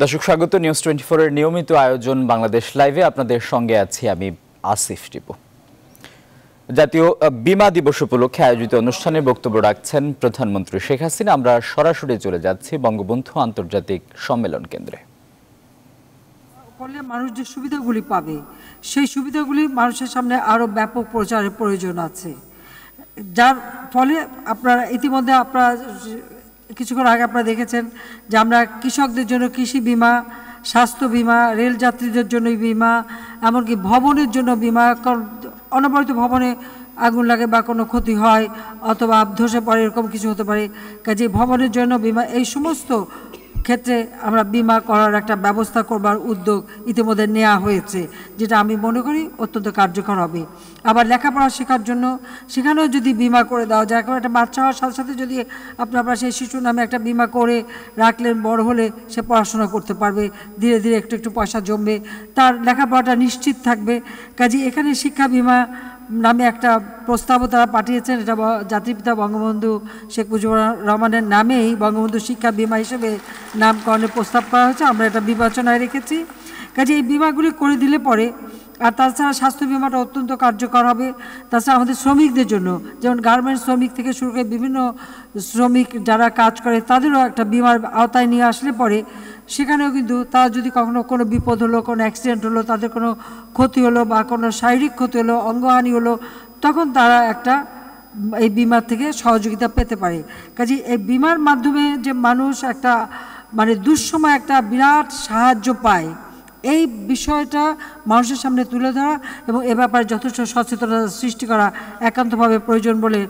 দর্শক, স্বাগত। News twenty four এর নিয়মিত আয়োজন বাংলাদেশ লাইভে আপনাদের সঙ্গে আছি আমি আসিফ টিপু। জাতীয় বিমা দিবস উপলক্ষে আয়োজিত অনুষ্ঠানে বক্তব্য রাখছেন প্রধানমন্ত্রী শেখ হাসিনা। আমরা সরাসরি চলে যাচ্ছি বঙ্গবন্ধু আন্তর্জাতিক সম্মেলন কেন্দ্রে। করলে মানুষ যে সুবিধাগুলি পাবে, সেই সুবিধাগুলি মানুষের সামনে আরও ব্যাপক প্রচারের প্রয়োজন আছে। যার ফলে আপনারা ইতিমধ্যে আপনারা কিছুক্ষণ আগে আপনারা দেখেছেন যে আমরা কৃষকদের জন্য কৃষি বিমা, স্বাস্থ্য বিমা, রেল যাত্রীদের জন্য বিমা, এমনকি ভবনের জন্য বিমা অনবরত ভবনে আগুন লাগে বা কোনো ক্ষতি হয় অথবা ধসে পড়ে এরকম কিছু হতে পারে কাজে ভবনের জন্য বিমা, এই সমস্ত ক্ষেত্রে আমরা বিমা করার একটা ব্যবস্থা করবার উদ্যোগ ইতিমধ্যে নেওয়া হয়েছে, যেটা আমি মনে করি অত্যন্ত কার্যকর হবে। আবার লেখাপড়া শেখার জন্য সেখানেও যদি বিমা করে দেওয়া যায় কারণ একটা বাচ্চা হওয়ার সাথে সাথে যদি আপনারা সেই শিশুর নামে একটা বিমা করে রাখলেন, বড় হলে সে পড়াশোনা করতে পারবে, ধীরে ধীরে একটু একটু পয়সা জমবে, তার লেখাপড়াটা নিশ্চিত থাকবে। কাজে এখানে শিক্ষা বিমা নামে একটা প্রস্তাবও তারা পাঠিয়েছেন, এটা জাতির পিতা বঙ্গবন্ধু শেখ মুজিবুর রহমানের নামেই বঙ্গবন্ধু শিক্ষা বিমা হিসেবে নামকরণের প্রস্তাব করা হয়েছে, আমরা এটা বিবেচনায় রেখেছি। কাজে এই বিমাগুলি করে দিলে পরে আর তাছাড়া স্বাস্থ্য বিমাটা অত্যন্ত কার্যকর হবে। তাছাড়া আমাদের শ্রমিকদের জন্য, যেমন গার্মেন্টস শ্রমিক থেকে শুরু করে বিভিন্ন শ্রমিক যারা কাজ করে, তাদেরও একটা বিমার আওতায় নিয়ে আসলে পরে সেখানেও কিন্তু তারা যদি কখনো কোনো বিপদ হলো, কোনো অ্যাক্সিডেন্ট হলো, তাদের কোনো ক্ষতি হলো বা কোনো শারীরিক ক্ষতি হলো, অঙ্গহানি হলো, তখন তারা একটা এই বিমার থেকে সহযোগিতা পেতে পারে। কাজে এই বিমার মাধ্যমে যে মানুষ একটা মানে দুঃসময় একটা বিরাট সাহায্য পায় এই বিষয়টা মানুষের সামনে তুলে ধরা এবং এ ব্যাপারে যথেষ্ট সচেতনতা সৃষ্টি করা একান্তভাবে প্রয়োজন বলে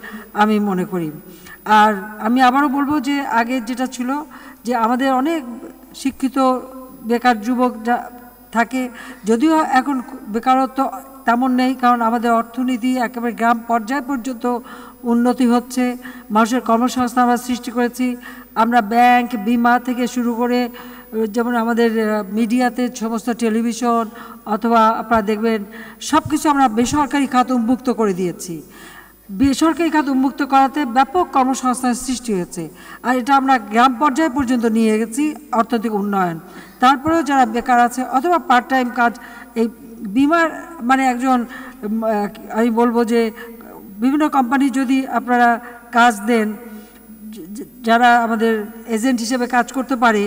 আমি মনে করি। আর আমি আবারও বলব যে আগে যেটা ছিল যে আমাদের অনেক শিক্ষিত বেকার যুবক থাকে, যদিও এখন বেকারত্ব তেমন নেই কারণ আমাদের অর্থনীতি একেবারে গ্রাম পর্যায় পর্যন্ত উন্নতি হচ্ছে, মানুষের কর্মসংস্থান আমরা সৃষ্টি করেছি, আমরা ব্যাংক, বিমা থেকে শুরু করে যেমন আমাদের মিডিয়াতে সমস্ত টেলিভিশন অথবা আপনারা দেখবেন সব কিছু আমরা বেসরকারি খাত উন্মুক্ত করে দিয়েছি। বেসরকারি খাত উন্মুক্ত করাতে ব্যাপক কর্মসংস্থান সৃষ্টি হয়েছে। আর এটা আমরা গ্রাম পর্যায় পর্যন্ত নিয়ে গেছি, অর্থনৈতিক উন্নয়ন। তারপরেও যারা বেকার আছে অথবা পার্ট টাইম কাজ, এই বিমার মানে একজন আমি বলব যে, বিভিন্ন কোম্পানি যদি আপনারা কাজ দেন যারা আমাদের এজেন্ট হিসেবে কাজ করতে পারে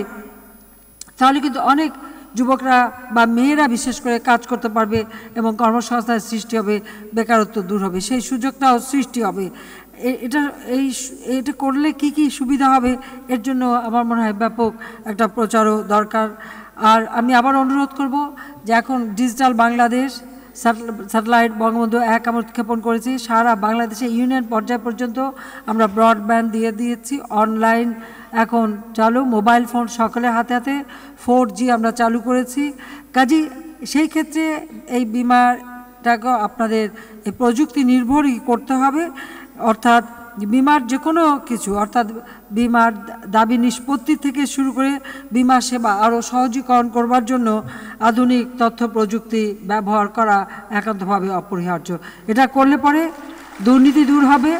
তাহলে কিন্তু অনেক যুবকরা বা মেয়েরা বিশেষ করে কাজ করতে পারবে এবং কর্মসংস্থানের সৃষ্টি হবে, বেকারত্ব দূর হবে, সেই সুযোগটাও সৃষ্টি হবে। এটা, এই এটা করলে কি কি সুবিধা হবে? এর জন্য আমার মনে হয় ব্যাপক একটা প্রচারও দরকার। আর আমি আবার অনুরোধ করব যে এখন ডিজিটাল বাংলাদেশ স্যাটেলাইট বঙ্গবন্ধু এক আমরা উৎক্ষেপণ করেছি। সারা বাংলাদেশে ইউনিয়ন পর্যায় পর্যন্ত আমরা ব্রডব্যান্ড দিয়ে দিয়েছি, অনলাইন এখন চালু মোবাইল ফোন সকলের হাতে হাতে ফোর জি আমরা চালু করেছি। কাজী সেই ক্ষেত্রে এই বিমাটাকে আপনাদের, এই প্রযুক্তি নির্ভরই করতে হবে। অর্থাৎ বিমার যে কোনো কিছু, অর্থাৎ বিমার দাবি নিষ্পত্তি থেকে শুরু করে বিমা সেবা আরও সহজীকরণ করবার জন্য আধুনিক তথ্য প্রযুক্তি ব্যবহার করা একান্তভাবে অপরিহার্য। এটা করলে পরে দুর্নীতি দূর হবে।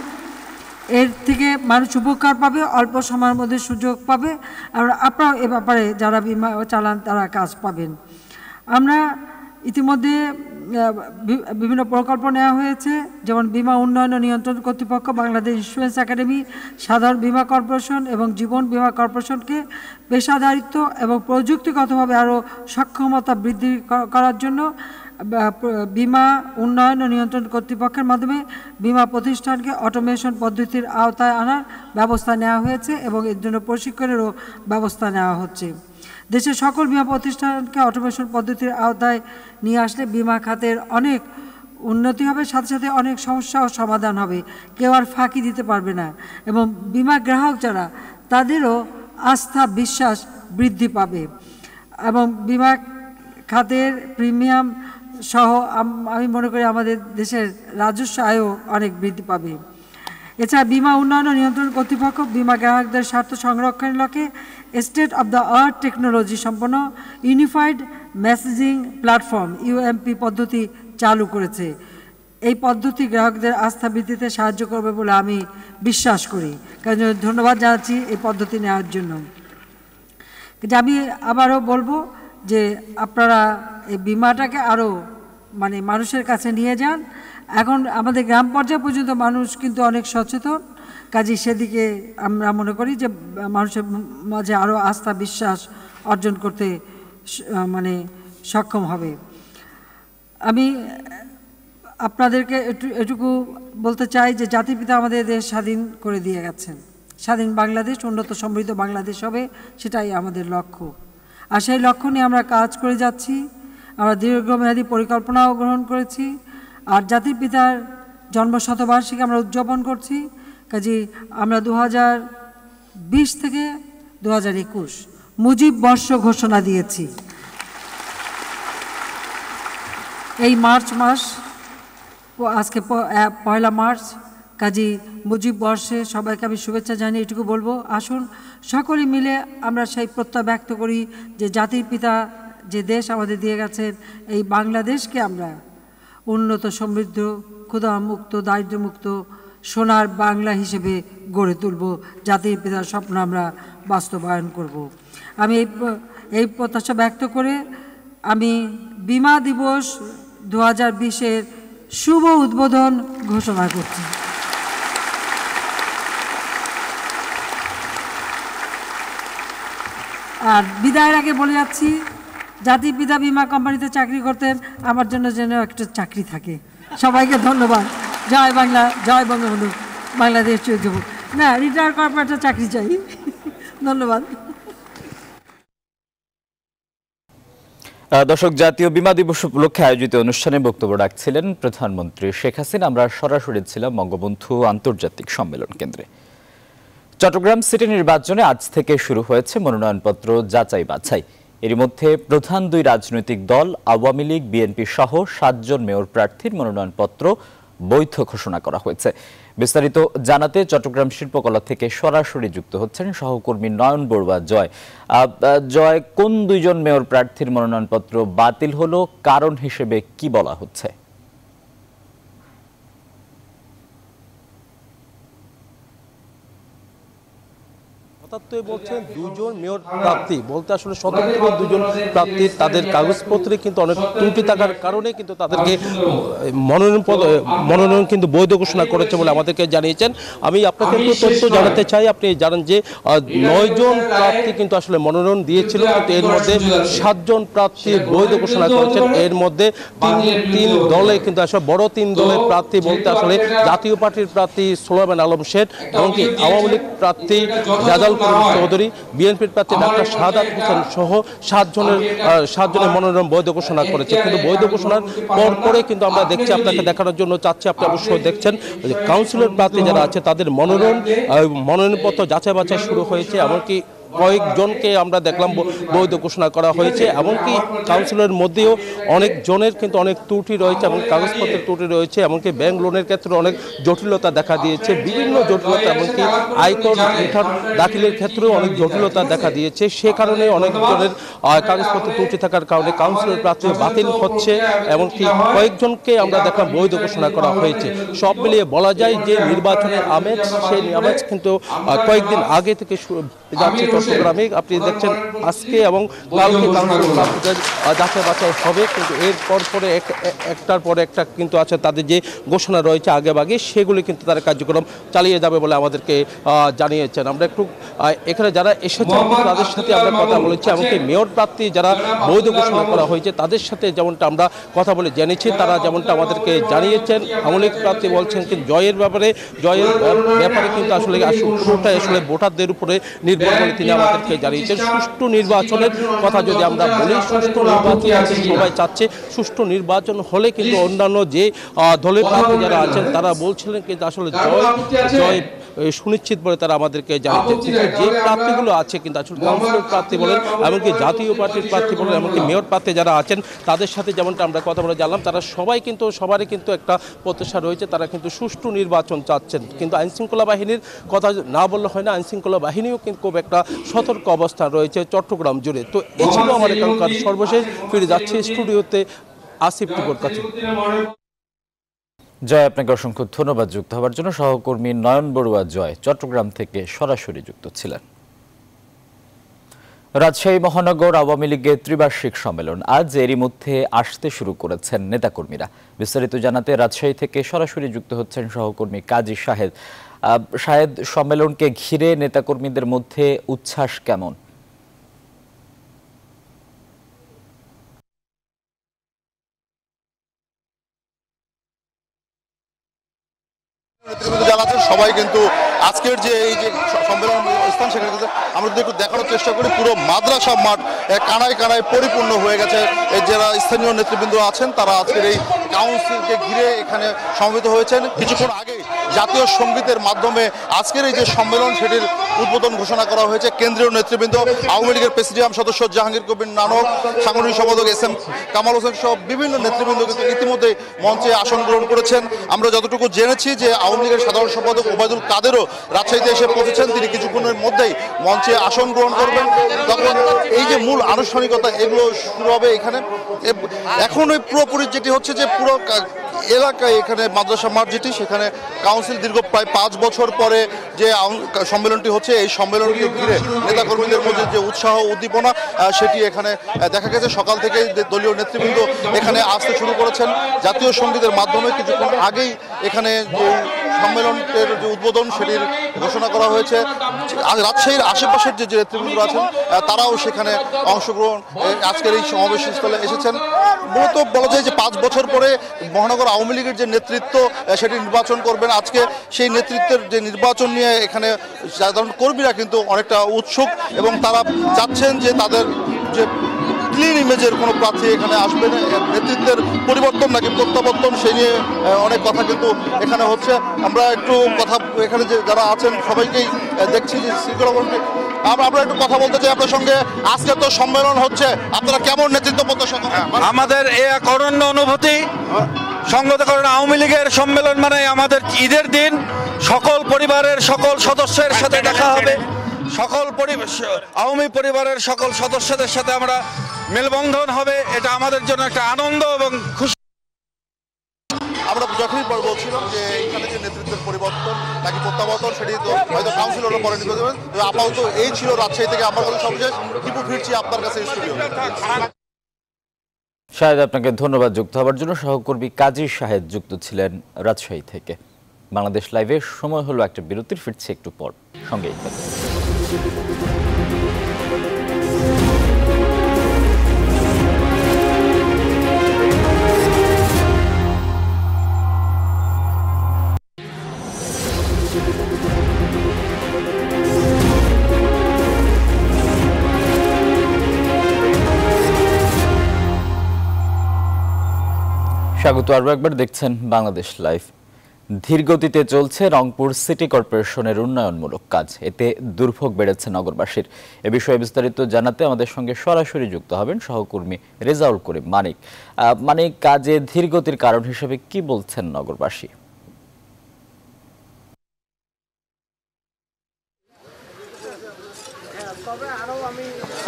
এর থেকে মানুষ উপকার পাবে, অল্প সময়ের মধ্যে সুযোগ পাবে। আর আপনারাও এ ব্যাপারে যারা বিমা চালান, তারা কাজ পাবেন। আমরা ইতিমধ্যে বিভিন্ন প্রকল্প নেওয়া হয়েছে, যেমন বিমা উন্নয়ন ও নিয়ন্ত্রণ কর্তৃপক্ষ, বাংলাদেশ ইন্স্যুরেন্স একাডেমি, সাধারণ বিমা কর্পোরেশন এবং জীবন বিমা কর্পোরেশনকে পেশাদারিত্ব এবং প্রযুক্তিগতভাবে আরও সক্ষমতা বৃদ্ধি করার জন্য বিমা উন্নয়ন ও নিয়ন্ত্রণ কর্তৃপক্ষের মাধ্যমে বিমা প্রতিষ্ঠানকে অটোমেশন পদ্ধতির আওতায় আনার ব্যবস্থা নেওয়া হয়েছে এবং এর জন্য প্রশিক্ষণেরও ব্যবস্থা নেওয়া হচ্ছে। দেশের সকল বিমা প্রতিষ্ঠানকে অটোমেশন পদ্ধতির আওতায় নিয়ে আসলে বিমা খাতের অনেক উন্নতি হবে, সাথে সাথে অনেক সমস্যাও সমাধান হবে। কেউ আর ফাঁকি দিতে পারবে না এবং বিমা গ্রাহক যারা, তাদেরও আস্থা, বিশ্বাস বৃদ্ধি পাবে এবং বিমা খাতের প্রিমিয়াম সহ আমি মনে করি আমাদের দেশের রাজস্ব আয়ও অনেক বৃদ্ধি পাবে। এছাড়া বিমা উন্নয়ন ও নিয়ন্ত্রণ কর্তৃপক্ষ বিমা গ্রাহকদের স্বার্থ সংরক্ষণের লক্ষ্যে state of the art technology সম্পন্ন ইউনিফাইড মেসেজিং প্ল্যাটফর্ম ইউএমপি পদ্ধতি চালু করেছে। এই পদ্ধতি গ্রাহকদের আস্থা বৃদ্ধিতে সাহায্য করবে বলে আমি বিশ্বাস করি। কারণ ধন্যবাদ জানাচ্ছি এই পদ্ধতি নেওয়ার জন্য। আমি আবারও বলব যে আপনারা এই বিমাটাকে আরও মানে মানুষের কাছে নিয়ে যান। এখন আমাদের গ্রাম পর্যায় পর্যন্ত মানুষ কিন্তু অনেক সচেতন। কাজে সেদিকে আমরা মনে করি যে, মানুষের মাঝে আরও আস্থা, বিশ্বাস অর্জন করতে মানে সক্ষম হবে। আমি আপনাদেরকে এটুকু বলতে চাই যে, জাতির পিতা আমাদের দেশ স্বাধীন করে দিয়ে গেছেন। স্বাধীন বাংলাদেশ, উন্নত সমৃদ্ধ বাংলাদেশ হবে, সেটাই আমাদের লক্ষ্য। আর সেই লক্ষ্য নিয়ে আমরা কাজ করে যাচ্ছি। আমরা দীর্ঘমেয়াদী পরিকল্পনাও গ্রহণ করেছি। আর জাতির পিতার জন্ম শতবার্ষিকী আমরা উদযাপন করছি। কাজে আমরা দু বিশ থেকে দু হাজার একুশ মুজিব বর্ষ ঘোষণা দিয়েছি। এই মার্চ মাস আজকে পয়লা মার্চ কাজী মুজিব বর্ষে সবাইকে আমি শুভেচ্ছা জানিয়ে এটুকু বলব। আসুন, সকলে মিলে আমরা সেই প্রত্যয় ব্যক্ত করি যে জাতির পিতা যে দেশ আমাদের দিয়ে গেছেন, এই বাংলাদেশকে আমরা উন্নত, সমৃদ্ধ ক্ষুধা মুক্ত দারিদ্র্যমুক্ত, সোনার বাংলা হিসেবে গড়ে তুলব। জাতির পিতার স্বপ্ন আমরা বাস্তবায়ন করব। আমি এই এই প্রত্যাশা ব্যক্ত করে আমি বিমা দিবস দু হাজার বিশের শুভ উদ্বোধন ঘোষণা করছি। আর বিদায়ের আগে বলে যাচ্ছি জাতি পিতা বিমা কোম্পানিতে চাকরি করতেন, আমার জন্য যেন একটা চাকরি থাকে। সবাইকে ধন্যবাদ। জয় বাংলা, জয় বঙ্গবন্ধু, বাংলাদেশ যুব না রিটায়ার করার পর একটা চাকরি চাই। ধন্যবাদ। দর্শক, জাতীয় বিমা দিবস উপলক্ষে আয়োজিত অনুষ্ঠানে বক্তব্য রাখছিলেন প্রধানমন্ত্রী শেখ হাসিনা। আমরা সরাসরি ছিলাম বঙ্গবন্ধু আন্তর্জাতিক সম্মেলন কেন্দ্রে। চট্টগ্রাম সিটি নির্বাচনে আজ থেকে শুরু হয়েছে মনোনয়নপত্র যাচাই বাছাই। এর মধ্যে প্রধান দুই রাজনৈতিক দল, আওয়ামী লীগ, বিএনপি সহ সাতজন মেয়র প্রার্থীর মনোনয়নপত্র বৈধ ঘোষণা করা হয়েছে। বিস্তারিত জানাতে চট্টগ্রাম শিল্পকলা থেকে সরাসরি যুক্ত হচ্ছেন সহকর্মী নয়ন বড়ুয়া জয়। জয়, কোন দুইজন মেয়র প্রার্থীর মনোনয়নপত্র বাতিল হলো, কারণ হিসেবে কি বলা হচ্ছে? সাতাত্তর বলছেন দুজন মেয়র প্রার্থী। বলতে আসলে স্বতন্ত্র দুজন প্রার্থীর তাদের কাগজপত্রে কিন্তু অনেক ত্রুটি থাকার কারণে কিন্তু তাদেরকে মনোনয়ন মনোনয়ন কিন্তু বৈধ ঘোষণা করেছে বলে আমাদেরকে জানিয়েছেন। আমি আপনাকে একটু তথ্য জানাতে চাই। আপনি জানেন যে নয়জন প্রার্থী কিন্তু আসলে মনোনয়ন দিয়েছিল, কিন্তু এর মধ্যে সাতজন প্রার্থী বৈধ ঘোষণা করেছেন। এর মধ্যে তিন তিন দলে কিন্তু আসলে, বড় তিন দলের প্রার্থী বলতে আসলে জাতীয় পার্টির প্রার্থী সোলাইমান আলম শেখ এমনকি আওয়ামী লীগ প্রার্থী রেজাল করিম চৌধুরী বিএনপির প্রার্থী ডাক্তার শাহাদ হোসেন সহ সাতজনের সাতজনের মনোনয়ন বৈধ ঘোষণা করেছে। কিন্তু বৈধ ঘোষণার পর পরে কিন্তু আমরা দেখছি আপনাকে দেখানোর জন্য চাচ্ছি আপনি অবশ্যই দেখছেন। কাউন্সিলর প্রার্থী যারা আছে তাদের মনোনয়ন মনোনয়নপত্র যাচাই বাছাই শুরু হয়েছে এমনকি কয়েকজনকে আমরা দেখলাম বৈধ ঘোষণা করা হয়েছে, এমনকি কাউন্সিলের মধ্যেও অনেক জনের কিন্তু অনেক ত্রুটি রয়েছে এবং কাগজপত্রের ত্রুটি রয়েছে, এমনকি ব্যাংক লোনের ক্ষেত্রে অনেক জটিলতা দেখা দিয়েছে, বিভিন্ন জটিলতা এমনকি আয়কর রিটার্ন দাখিলের ক্ষেত্রেও অনেক জটিলতা দেখা দিয়েছে। সে কারণে অনেক জনের কাগজপত্র ত্রুটি থাকার কারণে কাউন্সিলের প্রার্থী বাতিল হচ্ছে, এমনকি কয়েকজনকে আমরা দেখলাম বৈধ ঘোষণা করা হয়েছে। সব মিলিয়ে বলা যায় যে নির্বাচনের আমেজ, সেই আমেজ কিন্তু কয়েকদিন আগে থেকে যাচ্ছে। চট্টগ্রামে আপনি দেখছেন আজকে এবং কালকে যাচাই বাছাই হবে কিন্তু এরপর পরে একটার পর একটা কিন্তু আছে তাদের যে ঘোষণা রয়েছে আগে ভাগে সেগুলি কিন্তু তারা কার্যক্রম চালিয়ে যাবে বলে আমাদেরকে জানিয়েছেন। আমরা একটু এখানে যারা এসেছেন তাদের সাথে আমরা কথা বলেছি এমনকি মেয়র প্রার্থী যারা বৈধ ঘোষণা করা হয়েছে তাদের সাথে যেমনটা আমরা কথা বলে জেনেছি তারা যেমনটা আমাদেরকে জানিয়েছেন। আওয়ামী লীগ প্রার্থী বলছেন কিন্তু জয়ের ব্যাপারে জয়ের ব্যাপারে কিন্তু আসলে আসলে পুরোটাই আসলে ভোটারদের উপরে নির্ভর করে তিনি আমাদেরকে জানিয়েছেন, সুষ্ঠু নির্বাচনের কথা যদি আমরা বলি, সুষ্ঠু নির্বাচন সবাই চাচ্ছে সুষ্ঠু নির্বাচন হলে কিন্তু অন্যান্য যে দলের যারা আছেন তারা বলছিলেন কিন্তু আসলে জয় জয় সুনিশ্চিত বলে তারা আমাদেরকে জানিয়েছেন কিন্তু যে প্রার্থীগুলো আছে কিন্তু আসলে কাউন্সিলর প্রার্থী বলেন এমনকি জাতীয় পার্টির প্রার্থী বলেন এমনকি মেয়র প্রার্থী যারা আছেন তাদের সাথে যেমনটা আমরা কথা বলে জানলাম তারা সবাই কিন্তু সবারই কিন্তু একটা প্রত্যাশা রয়েছে তারা কিন্তু সুষ্ঠু নির্বাচন চাচ্ছেন। কিন্তু আইনশৃঙ্খলা বাহিনীর কথা না বললে হয় না আইনশৃঙ্খলা বাহিনীও কিন্তু খুব একটা সতর্ক অবস্থান রয়েছে চট্টগ্রাম জুড়ে। তো এ ছিল আমার এখানকার সর্বশেষ ফিরে যাচ্ছে স্টুডিওতে আসিফ টিপুর কাছে। জয় আপনাকে অসংখ্য ধন্যবাদ যুক্ত হওয়ার জন্য। সহকর্মী নয়ন বড়ুয়া জয় চট্টগ্রাম থেকে সরাসরি যুক্ত ছিলেন। রাজশাহী, মহানগর, আওয়ামী লীগের ত্রিবার্ষিক সম্মেলন আজ এরই মধ্যে আসতে শুরু করেছেন নেতাকর্মীরা। বিস্তারিত জানাতে রাজশাহী থেকে সরাসরি যুক্ত হচ্ছেন সহকর্মী কাজী শাহেদ। শাহেদ, সম্মেলনকে ঘিরে নেতাকর্মীদের মধ্যে উচ্ছ্বাস কেমন? সবাই কিন্তু আজকের যে এই যে সম্মেলন স্থান সেখানে আমরা যদি একটু দেখানোর চেষ্টা করি। পুরো মাদ্রাসা মাঠ কানায় কানায় পরিপূর্ণ হয়ে গেছে। যারা স্থানীয় নেতৃবৃন্দ আছেন, তারা আজকের এই কাউন্সিলকে ঘিরে এখানে সমবেত হয়েছেন। কিছুক্ষণ আগে জাতীয় সঙ্গীতের মাধ্যমে আজকের এই যে সম্মেলন, সেটির উদ্বোধন ঘোষণা করা হয়েছে। কেন্দ্রীয় নেতৃবৃন্দ, আওয়ামী লীগের প্রেসিডিয়াম সদস্য জাহাঙ্গীর কবির নানক, সাংগঠনিক সম্পাদক এস এম কামাল হোসেন সহ বিভিন্ন নেতৃবৃন্দ কিন্তু ইতিমধ্যে মঞ্চে আসন গ্রহণ করেছেন। আমরা যতটুকু জেনেছি যে আওয়ামী লীগের সাধারণ সম্পাদক ওবায়দুল কাদেরও রাজশাহীতে এসে পৌঁছেছেন। তিনি কিছুক্ষণের মধ্যেই মঞ্চে আসন গ্রহণ করবেন। তখন এই যে মূল আনুষ্ঠানিকতা, এগুলো শুরু হবে এখানে। এখন ওই পুরোপুরি যেটি হচ্ছে যে পুরো এলাকায় এখানে মাদ্রাসা মার্জিটি, সেখানে কাউন্সিল দীর্ঘ প্রায় পাঁচ বছর পরে যে সম্মেলনটি হচ্ছে, এই সম্মেলনকে ঘিরে নেতাকর্মীদের মধ্যে যে উৎসাহ উদ্দীপনা সেটি এখানে দেখা গেছে। সকাল থেকে দলীয় নেতৃবৃন্দ এখানে আসতে শুরু করেছেন। জাতীয় সঙ্গীতের মাধ্যমে কিছুক্ষণ আগেই এখানে সম্মেলনের যে উদ্বোধন সেটির ঘোষণা করা হয়েছে। রাজশাহীর আশেপাশের যে নেতৃবৃন্দ আছেন তারাও সেখানে অংশগ্রহণ আজকের এই সমাবেশ স্থলে এসেছেন। মূলত বলা যায় যে পাঁচ বছর পরে মহানগর আওয়ামী লীগের যে নেতৃত্ব সেটি নির্বাচন করবেন। আজকে সেই নেতৃত্বের যে নির্বাচন নিয়ে এখানে সাধারণ কর্মীরা কিন্তু অনেকটা উৎসুক এবং তারা চাচ্ছেন যে তাদের যে ক্লিন ইমেজের কোনো প্রার্থী এখানে আসবে না নেতৃত্বের পরিবর্তন নাকি প্রত্যাবর্তন সেই নিয়ে অনেক কথা কিন্তু এখানে হচ্ছে। আমরা একটু কথা এখানে যে যারা আছেন সবাইকেই দেখছি যে শৃঙ্খলা কমিটি। আমরা আমরা একটু কথা বলতে চাই আপনার সঙ্গে। আজকে তো সম্মেলন হচ্ছে আপনারা কেমন নেতৃত্ব প্রত্যাশা করেন? আমাদের এ এক অনন্য অনুভূতি সংগতকরণ আওয়ামী লীগের সম্মেলন মানে আমাদের ঈদের দিন। সকল পরিবারের সকল সদস্যের সাথে দেখা হবে। সকল পরি- স- আওয়ামী পরিবারের সকল সদস্যদের সাথে আমরা মেলবন্ধন হবে এটা আমাদের জন্য একটা আনন্দ এবং খুশি। আমরা যখনই বলছিলাম যে এখানে যে নেতৃত্বের পরিবর্তন নাকি প্রত্যাবর্তন সেটি তো হয়তো কাউন্সিলররা পরে নিতে দেবেন আপাতত এই ছিল রাজশাহী থেকে আমার কাছে সবশেষ। টিপু ফিরছি আপনার কাছে স্টুডিও শাহেদ আপনাকে ধন্যবাদ যুক্ত হওয়ার জন্য। সহকর্মী কাজী শাহেদ যুক্ত ছিলেন রাজশাহী থেকে। বাংলাদেশ লাইভে সময় হলো একটা বিরতির ফিরছে একটু পর। সঙ্গেই স্বাগত আরও একবার দেখছেন বাংলাদেশ লাইভ। ধীরগতিতে চলছে রংপুর সিটি কর্পোরেশনের উন্নয়নমূলক কাজ। এতে দুর্ভোগ বেড়েছে নগরবাসীর। এ বিষয়ে বিস্তারিত জানাতে আমাদের সঙ্গে সরাসরি যুক্ত হবেন সহকর্মী রেজাউল করিম মানিক। মানিক, কাজে ধীরগতির কারণ হিসেবে কি বলছেন নগরবাসী?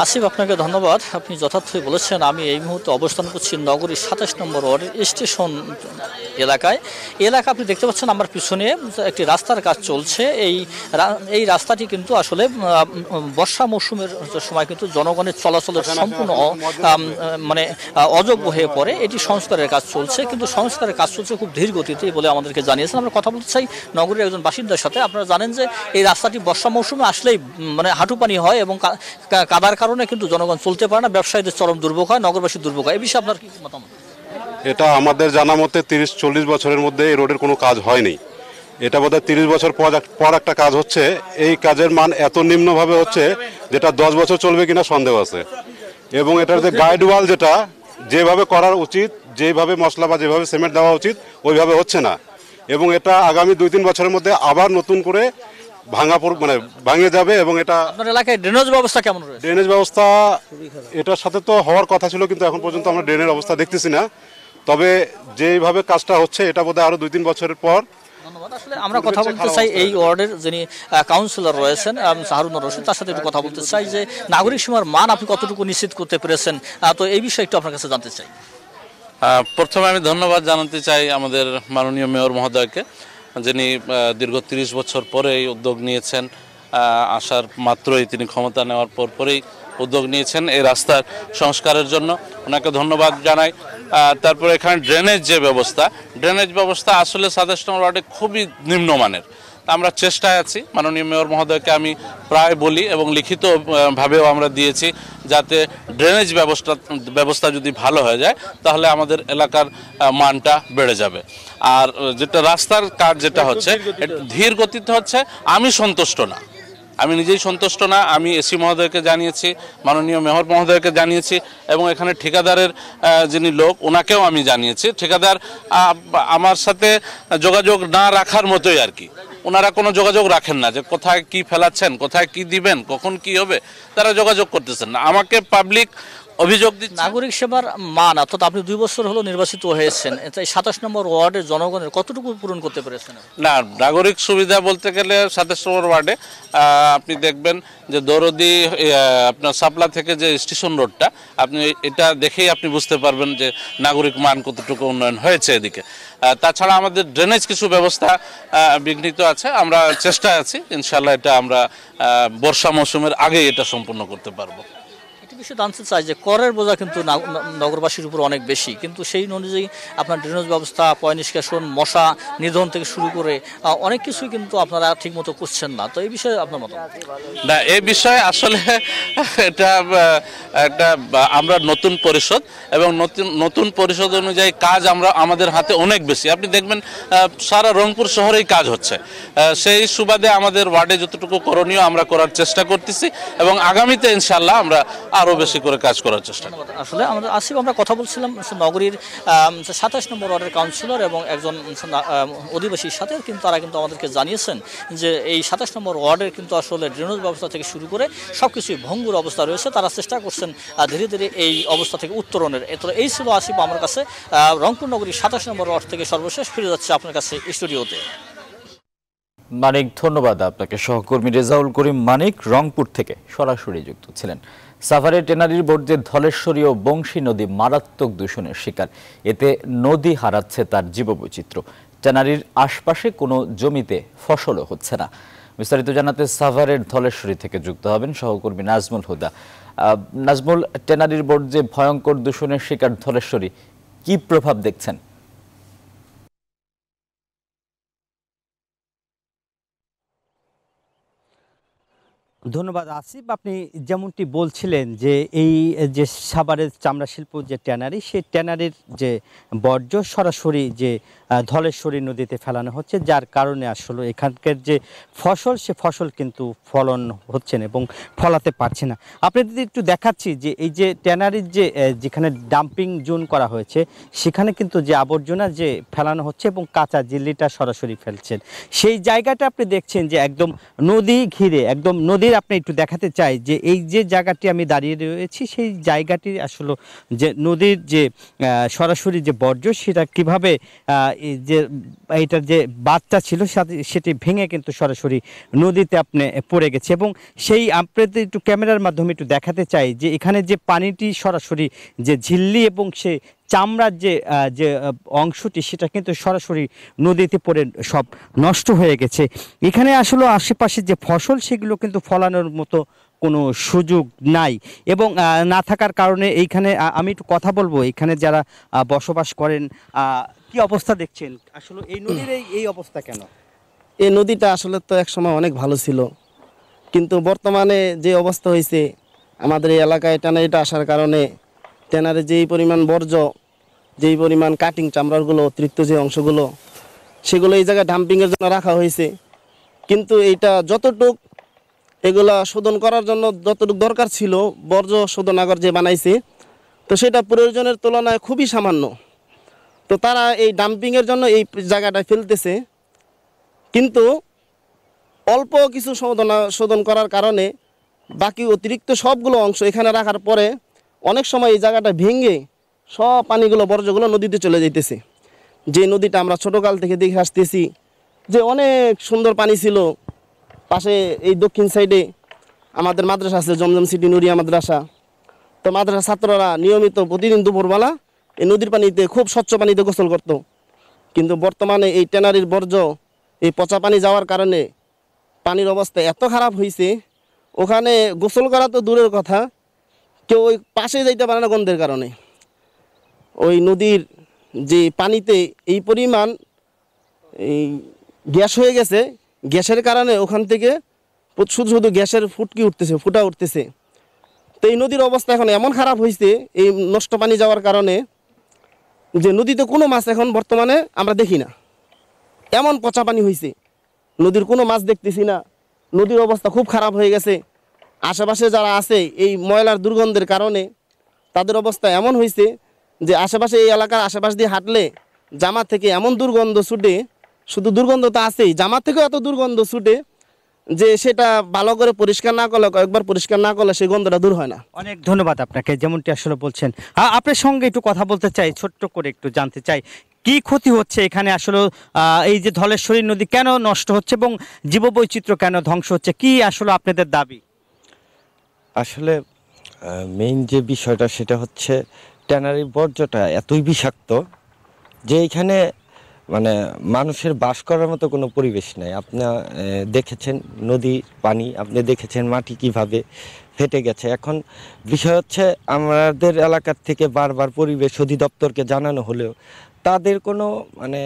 আসিফ আপনাকে ধন্যবাদ। আপনি যথার্থই বলেছেন আমি এই মুহূর্তে অবস্থান করছি নগরীর সাতাশ নম্বর ওয়ার্ডের স্টেশন এলাকায়। এই এলাকা আপনি দেখতে পাচ্ছেন আমার পিছনে একটি রাস্তার কাজ চলছে। এই এই রাস্তাটি কিন্তু আসলে বর্ষা মৌসুমের সময় কিন্তু জনগণের চলাচলের সম্পূর্ণ মানে অযোগ্য হয়ে পড়ে। এটি সংস্কারের কাজ চলছে কিন্তু সংস্কারের কাজ চলছে খুব ধীর গতিতে বলে আমাদেরকে জানিয়েছেন। আমরা কথা বলতে চাই নগরের একজন বাসিন্দার সাথে। আপনারা জানেন যে এই রাস্তাটি বর্ষা মৌসুমে আসলেই মানে হাঁটু পানি হয় এবং কাদার কারণে কিন্তু জনগণ চলতে পারে না, ব্যবসায়ীদের চরম দুর্ভোগ হয় নগরবাসীর দুর্ভোগ হয়। এই বিষয়ে আপনার কি মতামত? এটা আমাদের জানা মতে তিরিশ, চল্লিশ বছরের মধ্যে এই রোডের কোনো কাজ হয়নি। এটা বোধহয় তিরিশ বছর পর একটা কাজ হচ্ছে, এই কাজের মান এত নিম্নভাবে হচ্ছে যেটা দশ বছর চলবে কিনা সন্দেহ আছে। এবং এটার যে গাইড ওয়াল যেটা, যেভাবে করার উচিত, যেভাবে মশলা বা যেভাবে সিমেন্ট দেওয়া উচিত, ওইভাবে হচ্ছে না। এবং এটা আগামী দুই, তিন বছরের মধ্যে আবার নতুন করে ভাঙা মানে ভাঙে যাবে এবং এটা আপনার এলাকায় ড্রেনেজ ব্যবস্থা কেমন রয়েছে? ড্রেনেজ ব্যবস্থা এটার সাথে তো হওয়ার কথা ছিল কিন্তু এখন পর্যন্ত আমরা ড্রেনের অবস্থা দেখতেছি না। তবে যেইভাবে কাজটা হচ্ছে এটা বোধহয় আরও দুই তিন বছরের পর। ধন্যবাদ। আসলে আমরা কথা বলতে চাই এই ওয়ার্ডের যিনি কাউন্সিলর রয়েছেন আম, সাহারুনুর রশিদ তার সাথে একটু কথা বলতে চাই যে নাগরিক সীমার মান আপনি কতটুকু নিশ্চিত করতে পেরেছেন? তো এই বিষয়ে একটু আপনার কাছে জানতে চাই। প্রথমে আমি ধন্যবাদ জানাতে চাই আমাদের মাননীয় মেয়র মহোদয়কে। যিনি দীর্ঘ তিরিশ বছর পরে এই উদ্যোগ নিয়েছেন আসার মাত্রই তিনি ক্ষমতা নেওয়ার পর পরেই উদ্যোগ নিয়েছেন এই রাস্তার সংস্কারের জন্য। ওনাকে ধন্যবাদ জানাই। তারপরে এখানে ড্রেনেজ যে ব্যবস্থা ড্রেনেজ ব্যবস্থা আসলে সাতাশ নম্বর ওয়ার্ডে খুবই নিম্নমানের। তা আমরা চেষ্টায় আছি। মাননীয় মেয়র মহোদয়কে আমি প্রায় বলি এবং লিখিত ভাবেও আমরা দিয়েছি যাতে ড্রেনেজ ব্যবস্থা ব্যবস্থা যদি ভালো হয়ে যায় তাহলে আমাদের এলাকার মানটা বেড়ে যাবে। আর যেটা রাস্তার কাজ যেটা হচ্ছে এটা ধীর গতিতে হচ্ছে আমি সন্তুষ্ট না। আমি নিজেই সন্তুষ্ট না আমি এসি মহোদয়কে জানিয়েছি মাননীয় মেয়র মহোদয়কে জানিয়েছি এবং এখানে ঠিকাদারের যিনি লোক ওনাকেও আমি জানিয়েছি। ঠিকাদার আমার সাথে যোগাযোগ না রাখার মতোই আর কি। ওনারা কোনো যোগাযোগ রাখেন না যে কোথায় কি ফেলাচ্ছেন, কোথায় কি দিবেন, কখন কি হবে, তারা যোগাযোগ করতেছেন না। আমাকে পাবলিক অভিযোগ দিচ্ছে? নাগরিক সেবার মান অর্থাৎ আপনি দুই বছর হলো নির্বাচিত হয়েছেন এই সাতাশ নম্বর ওয়ার্ডের জনগণের কতটুকু পূরণ করতে পেরেছেন? না নাগরিক সুবিধা বলতে গেলে সাতাশ নম্বর ওয়ার্ডে আপনি দেখবেন যে দরদি আপনার সাপলা থেকে যে স্টেশন রোডটা আপনি এটা দেখেই আপনি বুঝতে পারবেন যে নাগরিক মান কতটুকু উন্নয়ন হয়েছে এদিকে। তাছাড়া আমাদের ড্রেনেজ কিছু ব্যবস্থা বিঘ্নিত আছে আমরা চেষ্টায় আছি ইনশাল্লাহ এটা আমরা বর্ষা মৌসুমের আগেই এটা সম্পূর্ণ করতে পারব। বিষয় জানতে চাই যে করের বোঝা কিন্তু নগরবাসীর উপর অনেক বেশি। কিন্তু সেই অনুযায়ী আপনার ড্রেনেজ ব্যবস্থা, পয় নিষ্কাশন, মশা নিধন থেকে শুরু করে অনেক কিছুই কিন্তু আপনারা ঠিকমতো করছেন না। তো এই বিষয়ে আপনার মত না এই বিষয়ে আসলে এটা একটা, আমরা নতুন পরিষদ এবং নতুন নতুন পরিষদ অনুযায়ী কাজ আমরা, আমাদের হাতে অনেক বেশি। আপনি দেখবেন সারা রংপুর শহরেই কাজ হচ্ছে। সেই সুবাদে আমাদের ওয়ার্ডে যতটুকু করণীয় আমরা করার চেষ্টা করতেছি এবং আগামীতে ইনশাল্লাহ আমরা আরও বেশি করে কাজ করার চেষ্টা আসলে আমাদের আসিফ আমরা কথা বলছিলাম নগরীর সাতাশ নম্বর ওয়ার্ডের কাউন্সিলর এবং একজন অধিবাসীর সাথে কিন্তু তারা কিন্তু আমাদেরকে জানিয়েছেন যে এই সাতাশ নম্বর ওয়ার্ডের কিন্তু আসলে ড্রেনেজ ব্যবস্থা থেকে শুরু করে সব কিছুই ভঙ্গুর অবস্থা রয়েছে। তারা চেষ্টা করছেন ধীরে ধীরে এই অবস্থা থেকে উত্তরণের। এত এই ছিল আসিফ আমার কাছে। আহ, রংপুর নগরীর সাতাশ নম্বর ওয়ার্ড থেকে সর্বশেষ ফিরে যাচ্ছে আপনার কাছে স্টুডিওতে। মানিক ধন্যবাদ আপনাকে। সহকর্মী রেজাউল করিম মানিক রংপুর থেকে সরাসরি যুক্ত ছিলেন। সাভারের টেনারির বর্জ্যে ধলেশ্বরী ও বংশী নদী মারাত্মক দূষণের শিকার। এতে নদী হারাচ্ছে তার জীববৈচিত্র্য। টেনারির আশপাশে কোনো জমিতে ফসলও হচ্ছে না। বিস্তারিত জানাতে সাভারের ধলেশ্বরী থেকে যুক্ত হবেন সহকর্মী নাজমুল হুদা। নাজমুল, টেনারির বর্জ্যে ভয়ঙ্কর দূষণের শিকার ধলেশ্বরী, কি প্রভাব দেখছেন? ধন্যবাদ আসিফ। আপনি যেমনটি বলছিলেন যে এই যে সাভারের চামড়া শিল্প যে ট্যানারি, সেই ট্যানারির যে বর্জ্য সরাসরি যে ধলেশ্বরী নদীতে ফেলানো হচ্ছে, যার কারণে আসলে এখানকার যে ফসল, সে ফসল কিন্তু ফলন হচ্ছে না এবং ফলাতে পারছে না। আপনাদের একটু দেখাচ্ছি যে এই যে ট্যানারির যে যেখানে ডাম্পিং জোন করা হয়েছে, সেখানে কিন্তু যে আবর্জনা যে ফেলানো হচ্ছে এবং কাঁচা জিল্লিটা সরাসরি ফেলছেন। সেই জায়গাটা আপনি দেখছেন যে একদম নদী ঘিরে, একদম নদীর আপনি একটু দেখাতে চাই যে এই যে জায়গাটি আমি দাঁড়িয়ে রয়েছি, সেই জায়গাটি আসলে যে নদীর যে সরাসরি যে বর্জ্য, সেটা কীভাবে যে, এইটার যে বাচ্চা ছিল সেটি ভেঙে কিন্তু সরাসরি নদীতে আপনি পড়ে গেছে। এবং সেই আপনাদের একটু ক্যামেরার মাধ্যমে একটু দেখাতে চাই যে এখানে যে পানিটি সরাসরি যে ঝিল্লি এবং সে চামড়ার যে যে অংশটি, সেটা কিন্তু সরাসরি নদীতে পড়ে সব নষ্ট হয়ে গেছে। এখানে আসলে আশেপাশে যে ফসল, সেগুলো কিন্তু ফলানোর মতো কোনো সুযোগ নাই এবং না থাকার কারণে এইখানে আমি একটু কথা বলব। এখানে যারা বসবাস করেন কি অবস্থা দেখছেন? আসলে এই নদীর এই অবস্থা কেন? এই নদীটা আসলে তো একসময় অনেক ভালো ছিল। কিন্তু বর্তমানে যে অবস্থা হয়েছে, আমাদের এই এলাকায় এটা আসার কারণে ট্যানারে যেই পরিমাণ বর্জ্য, যেই পরিমাণ কাটিং চামড়াগুলো, অতিরিক্ত যে অংশগুলো, সেগুলো এই জায়গায় ডাম্পিংয়ের জন্য রাখা হয়েছে। কিন্তু এইটা যতটুক এগুলা শোধন করার জন্য যতটুকু দরকার ছিল, বর্জ্য শোধনাগার যে বানাইছে, তো সেটা প্রয়োজনের তুলনায় খুবই সামান্য। তো তারা এই ডাম্পিংয়ের জন্য এই জায়গাটা ফেলতেছে। কিন্তু অল্প কিছু শোধনা, শোধন করার কারণে বাকি অতিরিক্ত সবগুলো অংশ এখানে রাখার পরে অনেক সময় এই জায়গাটা ভেঙে সব পানিগুলো, বর্জ্যগুলো নদীতে চলে যাইতেছে। যে নদীটা আমরা ছোটোকাল থেকে দেখে আসতেছি যে অনেক সুন্দর পানি ছিল। পাশে এই দক্ষিণ সাইডে আমাদের মাদ্রাসা আছে, জমজম সিটি নুরিয়া মাদ্রাসা। তো মাদ্রাসা ছাত্ররা নিয়মিত প্রতিদিন দুপুরবেলা এই নদীর পানিতে খুব স্বচ্ছ পানিতে গোসল করতো। কিন্তু বর্তমানে এই ট্যানারির বর্জ্য, এই পচা পানি যাওয়ার কারণে পানির অবস্থা এত খারাপ হয়েছে ওখানে গোসল করা তো দূরের কথা কেউ ওই পাশে যাইতে পারে না গন্ধের কারণে। ওই নদীর যে পানিতে এই পরিমাণ এই গ্যাস হয়ে গেছে, গ্যাসের কারণে ওখান থেকে শুধু শুধু গ্যাসের ফুটকি উঠতেছে, ফুটা উঠতেছে। তো এই নদীর অবস্থা এখন এমন খারাপ হয়েছে এই নষ্ট পানি যাওয়ার কারণে যে নদীতে কোনো মাছ এখন বর্তমানে আমরা দেখি না। এমন পচা পানি হয়েছে নদীর কোনো মাছ দেখতেছি না, নদীর অবস্থা খুব খারাপ হয়ে গেছে। আশেপাশে যারা আছে, এই ময়লার দুর্গন্ধের কারণে তাদের অবস্থা এমন হয়েছে যে আশেপাশে এই এলাকার আশেপাশ দিয়ে হাঁটলে জামা থেকে এমন দুর্গন্ধ ছুটে, শুধু দুর্গন্ধ তো আছেই, জামা থেকেও এত দুর্গন্ধ ছুটে যে সেটা ভালো করে পরিষ্কার না করলে, কয়েকবার পরিষ্কার না করলে সেই গন্ধটা দূর হয় না। অনেক ধন্যবাদ আপনাকে, যেমনটি আসলে বলছেন। আপনার সঙ্গে একটু কথা বলতে চাই, ছোট্ট করে একটু জানতে চাই, কি ক্ষতি হচ্ছে এখানে আসলে এই যে ধলেশ্বরী নদী কেন নষ্ট হচ্ছে এবং জীববৈচিত্র্য কেন ধ্বংস হচ্ছে, কি আসলে আপনাদের দাবি? আসলে মেইন যে বিষয়টা সেটা হচ্ছে ট্যানারি বর্জ্যটা এতই বিষাক্ত যে এখানে মানে মানুষের বাস করার মতো কোনো পরিবেশ নেই। আপনার দেখেছেন নদী, পানি, আপনি দেখেছেন মাটি কীভাবে ফেটে গেছে। এখন বিষয় হচ্ছে আমাদের এলাকার থেকে বারবার পরিবেশ অধিদপ্তরকে জানানো হলেও তাদের কোনো মানে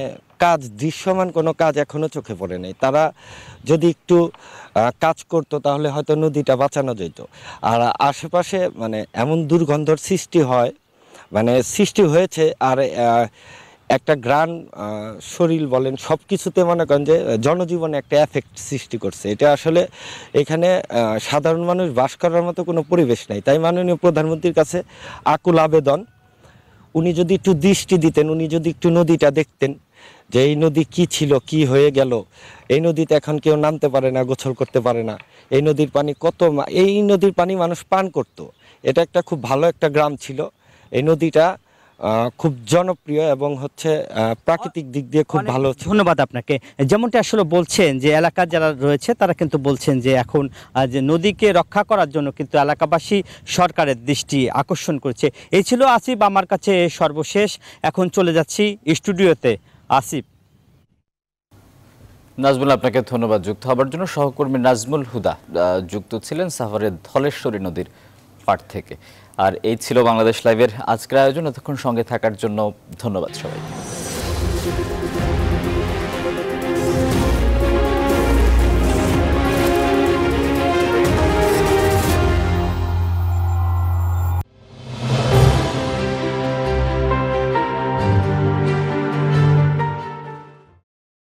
কাজ, দৃশ্যমান কোনো কাজ এখনও চোখে পড়ে নাই। তারা যদি একটু কাজ করতো তাহলে হয়তো নদীটা বাঁচানো যেত। আর আশেপাশে মানে এমন দুর্গন্ধর সৃষ্টি হয় মানে সৃষ্টি হয়েছে আর একটা গ্রান শরীর বলেন সব কিছুতে মনে করেন যে জনজীবনে একটা এফেক্ট সৃষ্টি করছে। এটা আসলে এখানে সাধারণ মানুষ বাস করার মতো কোনো পরিবেশ নাই। তাই মাননীয় প্রধানমন্ত্রীর কাছে আকুল আবেদন। উনি যদি একটু দৃষ্টি দিতেন, উনি যদি একটু নদীটা দেখতেন যে এই নদী কি ছিল কি হয়ে গেল? এই নদীতে এখন কেউ নামতে পারে না গোসল করতে পারে না। এই নদীর পানি কত এই নদীর পানি মানুষ পান করত। এটা একটা খুব ভালো একটা গ্রাম ছিল। এই নদীটা খুব জনপ্রিয় এবং হচ্ছে প্রাকৃতিক দিক দিয়ে খুব ভালো ধন্যবাদ আপনাকে। যেমনটি আসলে বলছেন যে এলাকার যারা রয়েছে তারা কিন্তু বলছেন যে এখন যে নদীকে রক্ষা করার জন্য কিন্তু এলাকাবাসী সরকারের দৃষ্টি আকর্ষণ করছে। এই ছিল আসিফ আমার কাছে সর্বশেষ। এখন চলে যাচ্ছি স্টুডিওতে। আসিফ। নাজমুল, আপনাকে ধন্যবাদ যুক্ত হবার জন্য। সহকর্মী নাজমুল হুদা যুক্ত ছিলেন সাভারের ধলেশ্বরী নদীর পাট থেকে। আর এই ছিল বাংলাদেশ লাইভের আজকের আয়োজন। এতক্ষণ সঙ্গে থাকার জন্য ধন্যবাদ সবাইকে।